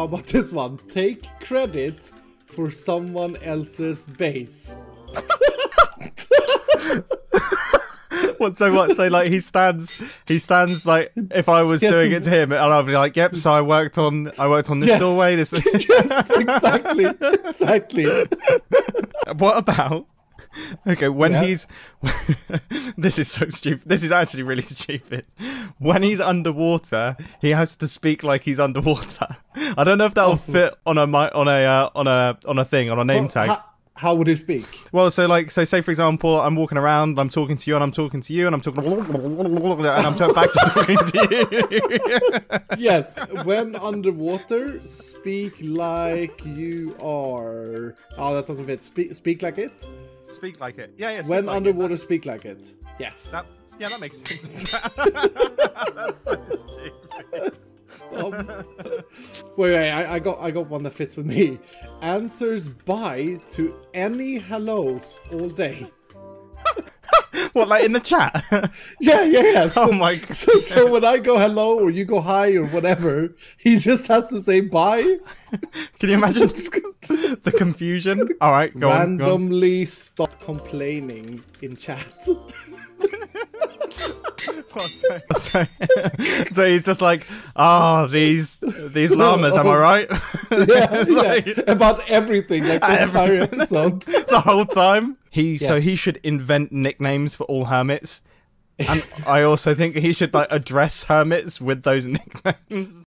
how about this one? Take credit for someone else's base. What so what so like he stands he stands like if I was Yes, doing it to him and I'd be like, Yep, so I worked on I worked on this Yes. doorway, this yes, exactly, exactly. what about Okay, when Yeah. he's this is so stupid. This is actually really stupid. When he's underwater, he has to speak like he's underwater. I don't know if that'll Awesome. fit on a on a uh, on a on a thing on a name So, tag. ho- how would he speak? Well, so like, so say for example, I'm walking around, I'm talking to you, and I'm talking to you, and I'm talking, and I'm t- back to talking to you. Yes, when underwater, speak like you are. Oh, that doesn't fit. Speak, speak like it. speak like it. Yeah, yeah. When like it. underwater, speak like it. Yes. That, yeah, that makes sense. That's so stupid. Um, wait, wait. I, I got, I got one that fits with me. Answers bye to any hellos all day. What, like in the chat? Yeah, yeah, yeah. Oh so, Oh my god. so, so when I go hello or you go hi or whatever, he just has to say bye. Can you imagine the confusion? All right, go on. Go on. Randomly stop complaining in chat. So, so he's just like, ah, these these llamas. Am I right? yeah, Like- yeah. About everything, like the entire episode. the whole time. He so he should invent nicknames for all hermits. And I also think he should like address hermits with those nicknames.